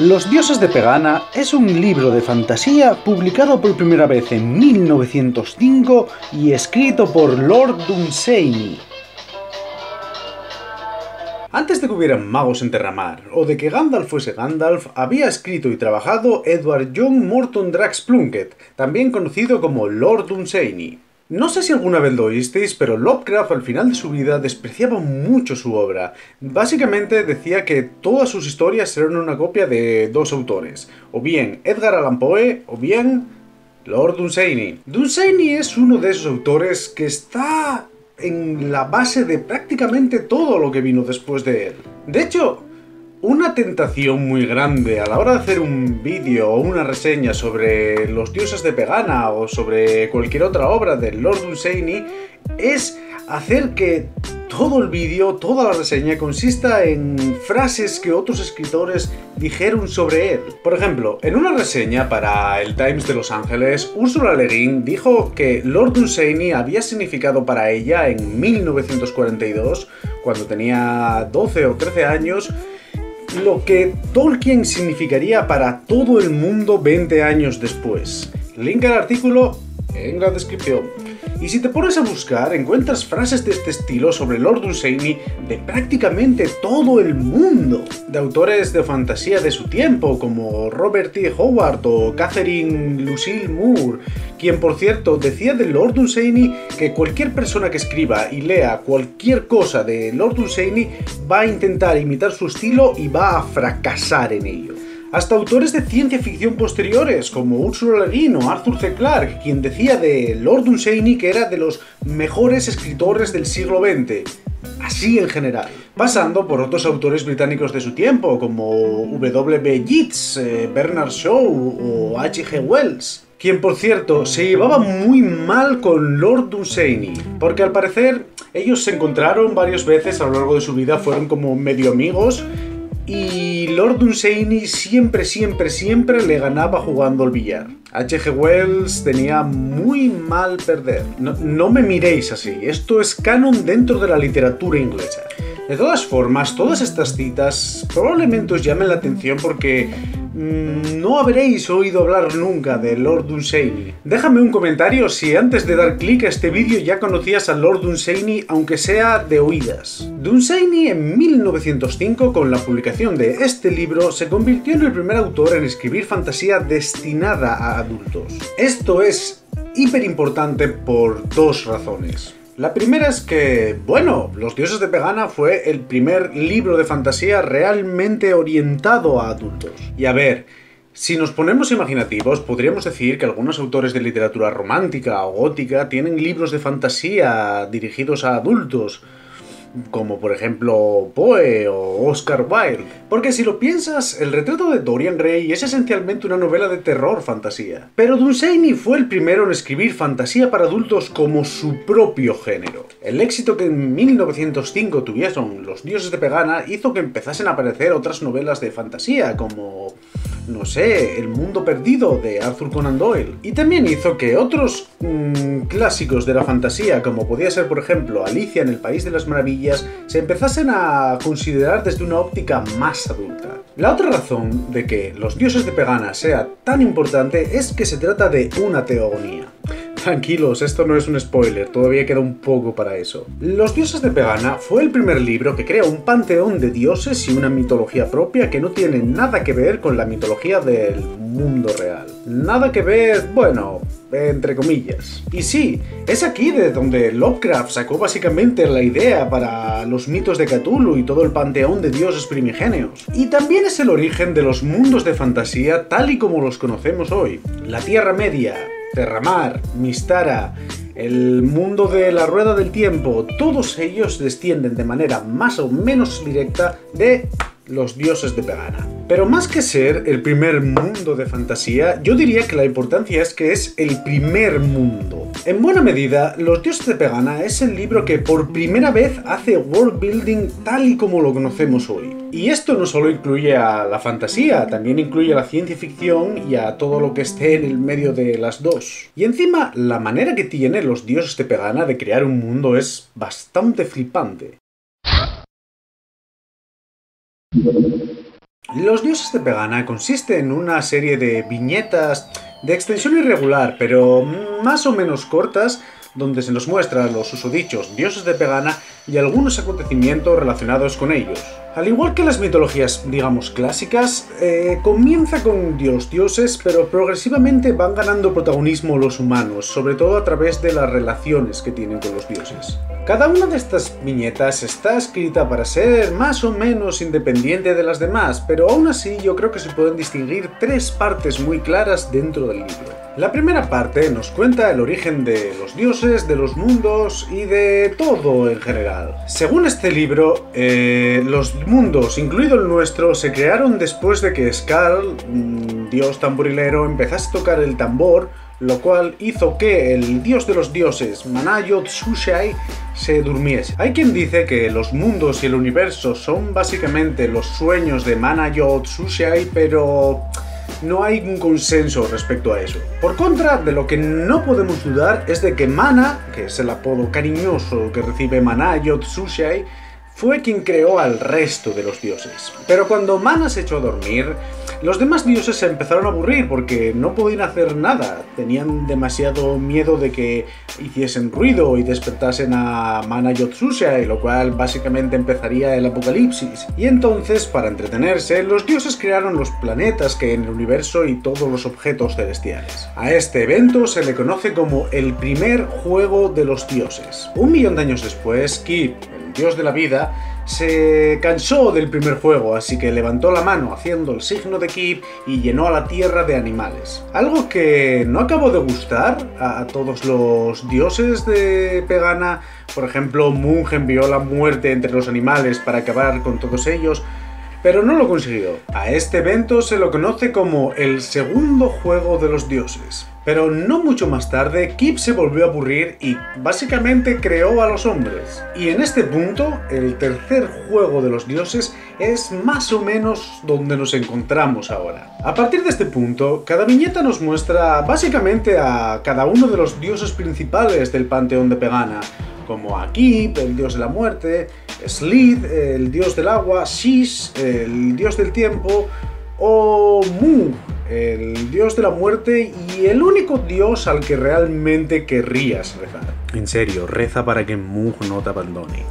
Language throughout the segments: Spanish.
Los dioses de Pegana es un libro de fantasía publicado por primera vez en 1905 y escrito por Lord Dunsany. Antes de que hubieran magos en Terramar, o de que Gandalf fuese Gandalf, había escrito y trabajado Edward John Morton Drax Plunkett, también conocido como Lord Dunsany. No sé si alguna vez lo oísteis, pero Lovecraft al final de su vida despreciaba mucho su obra. Básicamente decía que todas sus historias eran una copia de dos autores, o bien Edgar Allan Poe, o bien Lord Dunsany. Dunsany es uno de esos autores que está en la base de prácticamente todo lo que vino después de él. De hecho, una tentación muy grande a la hora de hacer un vídeo o una reseña sobre los dioses de Pegana o sobre cualquier otra obra de Lord Dunsany es hacer que todo el vídeo, toda la reseña consista en frases que otros escritores dijeron sobre él. Por ejemplo, en una reseña para el Times de Los Ángeles, Ursula Le Guin dijo que Lord Dunsany había significado para ella en 1942, cuando tenía 12 o 13 años, lo que Tolkien significaría para todo el mundo 20 años después. Link al artículo en la descripción. Y si te pones a buscar, encuentras frases de este estilo sobre Lord Dunsany de prácticamente todo el mundo, de autores de fantasía de su tiempo, como Robert T. Howard o Catherine Lucille Moore, quien por cierto decía de Lord Dunsany que cualquier persona que escriba y lea cualquier cosa de Lord Dunsany va a intentar imitar su estilo y va a fracasar en ello hasta autores de ciencia ficción posteriores como Ursula Le Guin o Arthur C. Clarke, quien decía de Lord Dunsany que era de los mejores escritores del siglo XX, así en general, pasando por otros autores británicos de su tiempo como W. Yeats, eh, Bernard Shaw o H.G. Wells quien por cierto se llevaba muy mal con Lord Dunsany, porque al parecer ellos se encontraron varias veces a lo largo de su vida, fueron como medio amigos y Lord Dunsany siempre, siempre, siempre le ganaba jugando al billar. H.G. Wells tenía muy mal perder. No, no, me miréis así, esto es canon dentro de la literatura inglesa. De todas formas, todas estas citas probablemente os llamen la atención porque no habréis oído hablar nunca de Lord Dunsany. Déjame un comentario si antes de dar clic a este vídeo ya conocías a Lord Dunsany, aunque sea de oídas. Dunsany en 1905, con la publicación de este libro, se convirtió en el primer autor en escribir fantasía destinada a adultos. Esto es hiper importante por dos razones. La primera es que, bueno, Los dioses de Pegana fue el primer libro de fantasía realmente orientado a adultos. Y a ver, si nos ponemos imaginativos, podríamos decir que algunos autores de literatura romántica o gótica tienen libros de fantasía dirigidos a adultos, como por ejemplo Poe o Oscar Wilde. Porque si lo piensas, el retrato de Dorian Gray es esencialmente una novela de terror fantasía. Pero Dunsany fue el primero en escribir fantasía para adultos como su propio género. El éxito que en 1905 tuvieron Los dioses de Pegana hizo que empezasen a aparecer otras novelas de fantasía como no sé, El mundo perdido de Arthur Conan Doyle. Y también hizo que otros mm, clásicos de la fantasía, como podía ser por ejemplo Alicia en el País de las Maravillas, se empezasen a considerar desde una óptica más adulta. La otra razón de que Los dioses de Pegana sea tan importante es que se trata de una teogonía. Tranquilos, esto no es un spoiler, todavía queda un poco para eso. Los dioses de Pegana fue el primer libro que crea un panteón de dioses y una mitología propia que no tiene nada que ver con la mitología del mundo real. Nada que ver, bueno, entre comillas. Y sí, es aquí de donde Lovecraft sacó básicamente la idea para los mitos de Cthulhu y todo el panteón de dioses primigenios. Y también es el origen de los mundos de fantasía tal y como los conocemos hoy. La Tierra Media, Terramar, Mistara, el mundo de la rueda del tiempo, todos ellos descienden de manera más o menos directa de los dioses de Pegana. Pero más que ser el primer mundo de fantasía, yo diría que la importancia es que es el primer mundo. En buena medida, Los dioses de Pegana es el libro que por primera vez hace world building tal y como lo conocemos hoy. Y esto no solo incluye a la fantasía, también incluye a la ciencia ficción y a todo lo que esté en el medio de las dos. Y encima, la manera que tiene los dioses de Pegana de crear un mundo es bastante flipante. Los dioses de Pegana consiste en una serie de viñetas de extensión irregular, pero más o menos cortas, donde se nos muestran los usodichos dioses de Pegana y algunos acontecimientos relacionados con ellos. Al igual que las mitologías, digamos, clásicas, eh, comienza con dios dioses, pero progresivamente van ganando protagonismo los humanos, sobre todo a través de las relaciones que tienen con los dioses. Cada una de estas viñetas está escrita para ser más o menos independiente de las demás, pero aún así yo creo que se pueden distinguir tres partes muy claras dentro del libro. La primera parte nos cuenta el origen de los dioses, de los mundos y de todo en general. Según este libro, eh, los mundos, incluido el nuestro, se crearon después de que Skal, dios tamborilero, empezase a tocar el tambor lo cual hizo que el dios de los dioses, Manayot Sushai, se durmiese. Hay quien dice que los mundos y el universo son básicamente los sueños de Manayot Sushai, pero no hay un consenso respecto a eso. Por contra, de lo que no podemos dudar es de que Mana, que es el apodo cariñoso que recibe Manayot Sushai, fue quien creó al resto de los dioses. Pero cuando Mana se echó a dormir, los demás dioses se empezaron a aburrir porque no podían hacer nada, tenían demasiado miedo de que hiciesen ruido y despertasen a Mana Yotsusha, y lo cual básicamente empezaría el apocalipsis. Y entonces, para entretenerse, los dioses crearon los planetas que en el universo y todos los objetos celestiales. A este evento se le conoce como el primer juego de los dioses. Un millón de años después, Kip, dios de la vida, se cansó del primer juego, así que levantó la mano haciendo el signo de Kip y llenó a la tierra de animales. Algo que no acabó de gustar a, todos los dioses de Pegana, por ejemplo, Munch envió la muerte entre los animales para acabar con todos ellos, pero no lo consiguió. A este evento se lo conoce como el segundo juego de los dioses. Pero no mucho más tarde, Kip se volvió a aburrir y básicamente creó a los hombres. Y en este punto, el tercer juego de los dioses es más o menos donde nos encontramos ahora. A partir de este punto, cada viñeta nos muestra básicamente a cada uno de los dioses principales del panteón de Pegana, como Akip, el dios de la muerte, Slid, el dios del agua, Shish, el dios del tiempo, o Mu, el dios de la muerte y el único dios al que realmente querrías rezar. En serio, reza para que Mu no te abandone.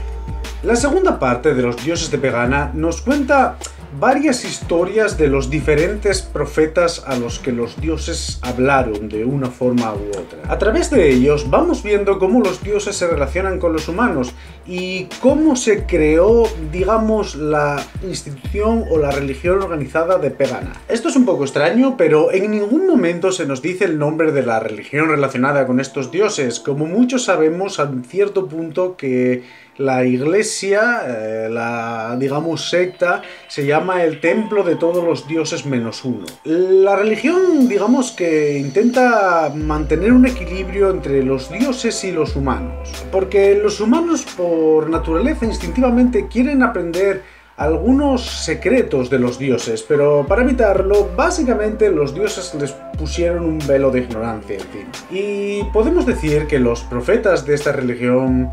La segunda parte de los dioses de Pegana nos cuenta varias historias de los diferentes profetas a los que los dioses hablaron de una forma u otra. A través de ellos vamos viendo cómo los dioses se relacionan con los humanos y cómo se creó, digamos, la institución o la religión organizada de Pegana. Esto es un poco extraño, pero en ningún momento se nos dice el nombre de la religión relacionada con estos dioses. Como muchos sabemos, a cierto punto que la iglesia, eh, la digamos secta, se llama el templo de todos los dioses menos uno. La religión, digamos que intenta mantener un equilibrio entre los dioses y los humanos, porque los humanos por naturaleza instintivamente quieren aprender algunos secretos de los dioses, pero para evitarlo, básicamente los dioses les pusieron un velo de ignorancia encima. Y podemos decir que los profetas de esta religión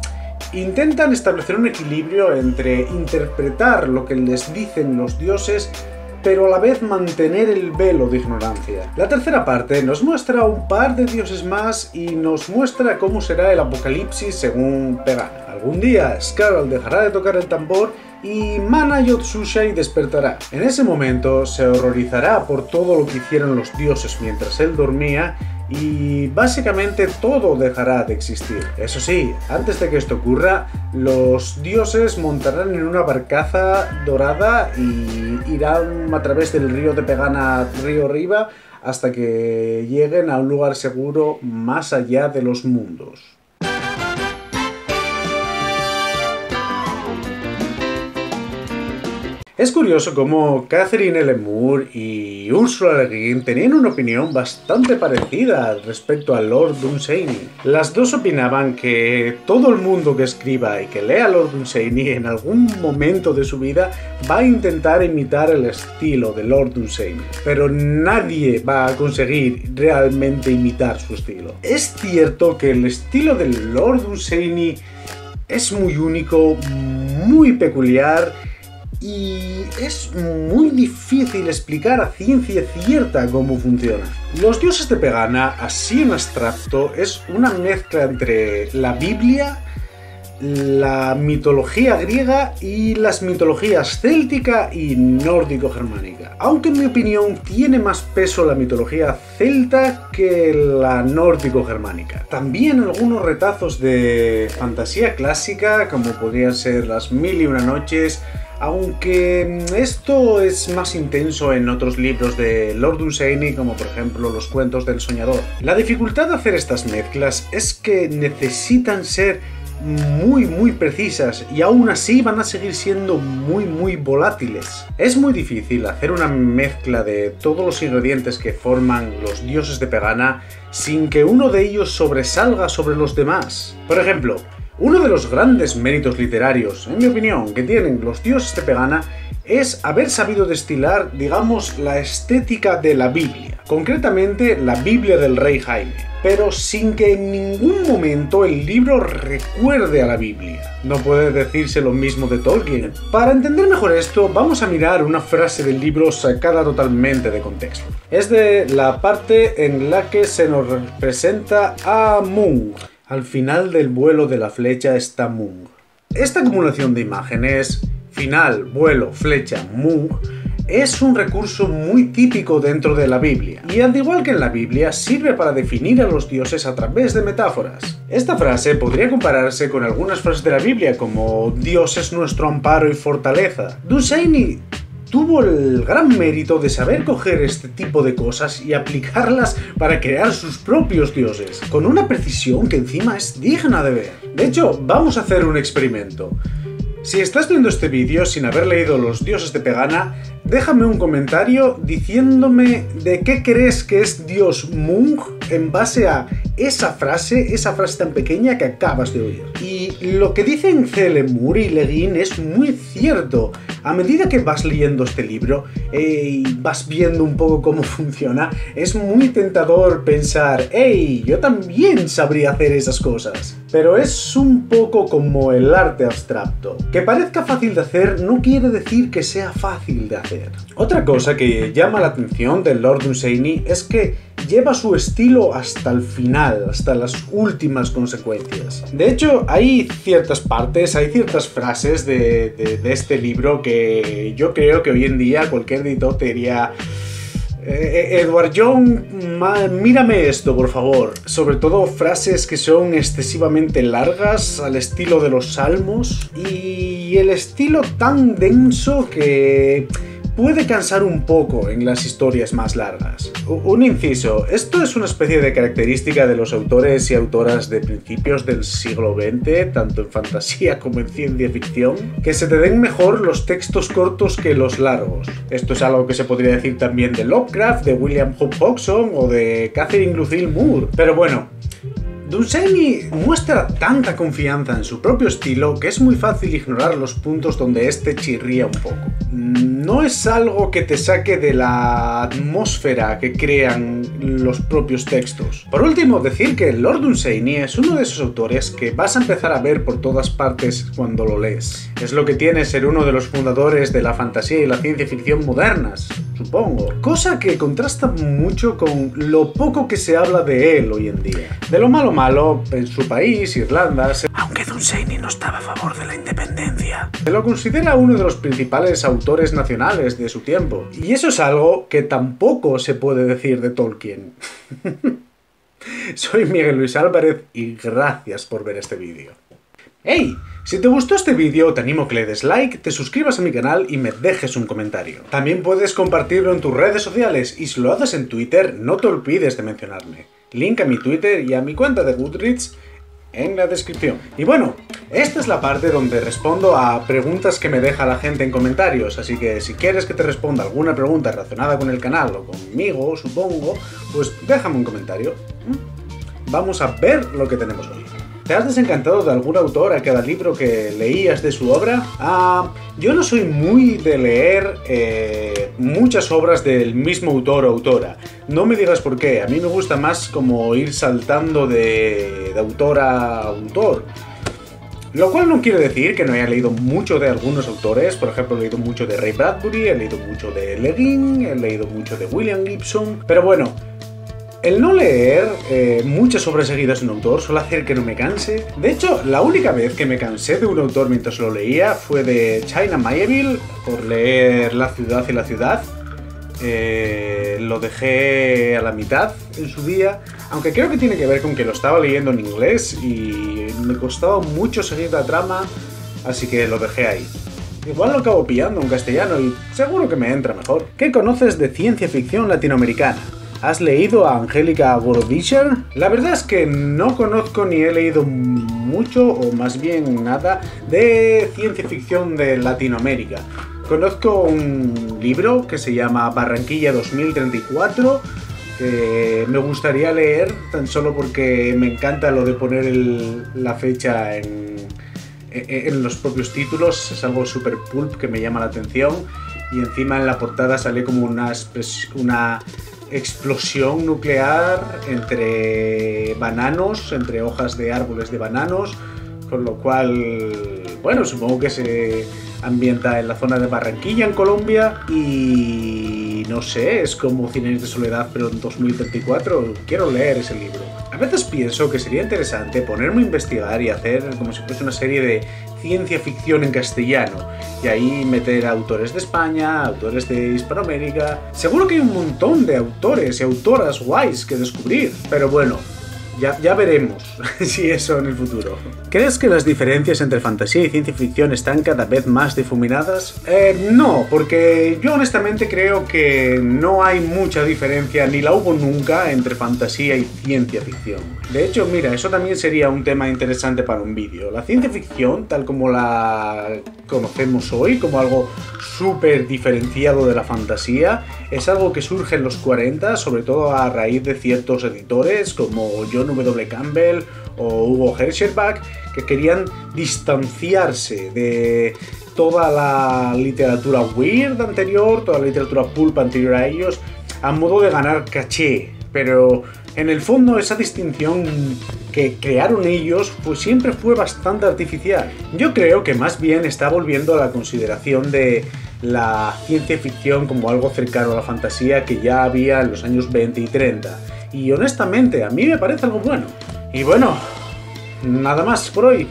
intentan establecer un equilibrio entre interpretar lo que les dicen los dioses pero a la vez mantener el velo de ignorancia. La tercera parte nos muestra un par de dioses más y nos muestra cómo será el apocalipsis según Pegana. Algún día Scarl dejará de tocar el tambor y Mana Yotsushai despertará. En ese momento se horrorizará por todo lo que hicieron los dioses mientras él dormía y básicamente todo dejará de existir. Eso sí, antes de que esto ocurra, los dioses montarán en una barcaza dorada y irán a través del río de Pegana río arriba hasta que lleguen a un lugar seguro más allá de los mundos. Es curioso cómo Catherine Ellen Moore y Ursula Le Guin tenían una opinión bastante parecida respecto a Lord Dunsany. Las dos opinaban que todo el mundo que escriba y que lea Lord Dunsany en algún momento de su vida va a intentar imitar el estilo de Lord Dunsany, pero nadie va a conseguir realmente imitar su estilo. Es cierto que el estilo de Lord Dunsany es muy único, muy peculiar y es muy difícil explicar a ciencia cierta cómo funciona. Los dioses de Pegana, así en abstracto, es una mezcla entre la Biblia, la mitología griega y las mitologías céltica y nórdico-germánica. Aunque en mi opinión tiene más peso la mitología celta que la nórdico-germánica. También algunos retazos de fantasía clásica, como podrían ser las mil y una noches, aunque esto es más intenso en otros libros de Lord Dunsany, como por ejemplo los cuentos del soñador. La dificultad de hacer estas mezclas es que necesitan ser muy muy precisas y aún así van a seguir siendo muy muy volátiles. Es muy difícil hacer una mezcla de todos los ingredientes que forman los dioses de Pegana sin que uno de ellos sobresalga sobre los demás. Por ejemplo, uno de los grandes méritos literarios, en mi opinión, que tienen los dioses de Pegana es haber sabido destilar, digamos, la estética de la Biblia, concretamente la Biblia del rey Jaime, pero sin que en ningún momento el libro recuerde a la Biblia. No puede decirse lo mismo de Tolkien. Para entender mejor esto, vamos a mirar una frase del libro sacada totalmente de contexto. Es de la parte en la que se nos representa a Mung. Al final del vuelo de la flecha está Mung. Esta acumulación de imágenes final, vuelo, flecha, mung, es un recurso muy típico dentro de la Biblia, y al igual que en la Biblia, sirve para definir a los dioses a través de metáforas. Esta frase podría compararse con algunas frases de la Biblia, como Dios es nuestro amparo y fortaleza. Duseini tuvo el gran mérito de saber coger este tipo de cosas y aplicarlas para crear sus propios dioses, con una precisión que encima es digna de ver. De hecho, vamos a hacer un experimento. Si estás viendo este vídeo sin haber leído Los dioses de Pegana, déjame un comentario diciéndome de qué crees que es Dios Mung en base a esa frase, esa frase tan pequeña que acabas de oír. Y lo que dicen Celemur y Leguín es muy cierto. A medida que vas leyendo este libro eh, y vas viendo un poco cómo funciona, es muy tentador pensar, hey, yo también sabría hacer esas cosas. Pero es un poco como el arte abstracto. Que parezca fácil de hacer no quiere decir que sea fácil de hacer. Otra cosa que llama la atención del Lord Husseini es que lleva su estilo hasta el final, hasta las últimas consecuencias. De hecho, hay ciertas partes, hay ciertas frases de, este libro que yo creo que hoy en día cualquier editor te diría... Eh, Edward John, mírame esto, por favor. Sobre todo frases que son excesivamente largas, al estilo de los salmos, y el estilo tan denso que puede cansar un poco en las historias más largas. Un inciso, esto es una especie de característica de los autores y autoras de principios del siglo XX, tanto en fantasía como en ciencia ficción, que se te den mejor los textos cortos que los largos. Esto es algo que se podría decir también de Lovecraft, de William Hope Hodgson o de Catherine Lucille Moore. Pero bueno, Dunsany muestra tanta confianza en su propio estilo que es muy fácil ignorar los puntos donde este chirría un poco. No es algo que te saque de la atmósfera que crean los propios textos. Por último, decir que Lord Dunsany es uno de esos autores que vas a empezar a ver por todas partes cuando lo lees. Es lo que tiene ser uno de los fundadores de la fantasía y la ciencia ficción modernas, supongo. Cosa que contrasta mucho con lo poco que se habla de él hoy en día. De lo malo malo, en su país, Irlanda, se... aunque Dunsany no estaba a favor de la independencia, se lo considera uno de los principales autores nacionales de su tiempo. Y eso es algo que tampoco se puede decir de Tolkien. Soy Miguel Luis Álvarez y gracias por ver este vídeo. ¡Hey! Si te gustó este vídeo, te animo a que le des like, te suscribas a mi canal y me dejes un comentario. También puedes compartirlo en tus redes sociales y si lo haces en Twitter, no te olvides de mencionarme link a mi Twitter y a mi cuenta de Goodreads en la descripción. Y bueno, esta es la parte donde respondo a preguntas que me deja la gente en comentarios, así que si quieres que te responda alguna pregunta relacionada con el canal o conmigo, supongo, pues déjame un comentario. ¿Mm? Vamos a ver lo que tenemos hoy. ¿Te has desencantado de algún autor a cada libro que leías de su obra? Ah, yo no soy muy de leer eh, muchas obras del mismo autor o autora. No me digas por qué, a mí me gusta más como ir saltando de, autor a autor. Lo cual no quiere decir que no haya leído mucho de algunos autores, por ejemplo, he leído mucho de Ray Bradbury, he leído mucho de Le Guin, he leído mucho de William Gibson, pero bueno, el no leer eh, muchas obras seguidas de un autor suele hacer que no me canse. De hecho, la única vez que me cansé de un autor mientras lo leía fue de China Mayeville, por leer La ciudad y la ciudad. Eh, lo dejé a la mitad en su día, aunque creo que tiene que ver con que lo estaba leyendo en inglés y me costaba mucho seguir la trama, así que lo dejé ahí. Igual lo acabo pillando en castellano y seguro que me entra mejor. ¿Qué conoces de ciencia ficción latinoamericana? ¿Has leído a Angélica Gorodischer? La verdad es que no conozco ni he leído mucho, o más bien nada, de ciencia ficción de Latinoamérica. Conozco un libro que se llama Barranquilla 2034, que me gustaría leer tan solo porque me encanta lo de poner la fecha en, en, los propios títulos, es algo super pulp que me llama la atención y encima en la portada sale como una, una explosión nuclear entre bananos, entre hojas de árboles de bananos, con lo cual, bueno, supongo que se ambienta en la zona de Barranquilla, en Colombia, y no sé, es como Cien de soledad, pero en 2024. Quiero leer ese libro. A veces pienso que sería interesante ponerme a investigar y hacer como si fuese una serie de ciencia ficción en castellano. Y ahí meter autores de España, autores de Hispanoamérica. Seguro que hay un montón de autores y autoras guays que descubrir. Pero bueno, ya, veremos si eso en el futuro. ¿Crees que las diferencias entre fantasía y ciencia ficción están cada vez más difuminadas? Eh, no, porque yo honestamente creo que no hay mucha diferencia, ni la hubo nunca, entre fantasía y ciencia ficción. De hecho, mira, eso también sería un tema interesante para un vídeo. La ciencia ficción, tal como la conocemos hoy, como algo súper diferenciado de la fantasía, es algo que surge en los 40, sobre todo a raíz de ciertos editores como John W. Campbell o Hugo Herscherbach, que querían distanciarse de toda la literatura weird anterior, toda la literatura pulp anterior a ellos, a modo de ganar caché. Pero en el fondo esa distinción que crearon ellos siempre fue bastante artificial. Yo creo que más bien está volviendo a la consideración de la ciencia ficción como algo cercano a la fantasía que ya había en los años 20 y 30. Y honestamente, a mí me parece algo bueno. Y bueno, nada más por hoy.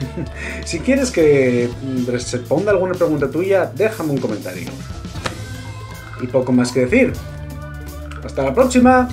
si quieres que responda alguna pregunta tuya, déjame un comentario. Y poco más que decir. Hasta la próxima.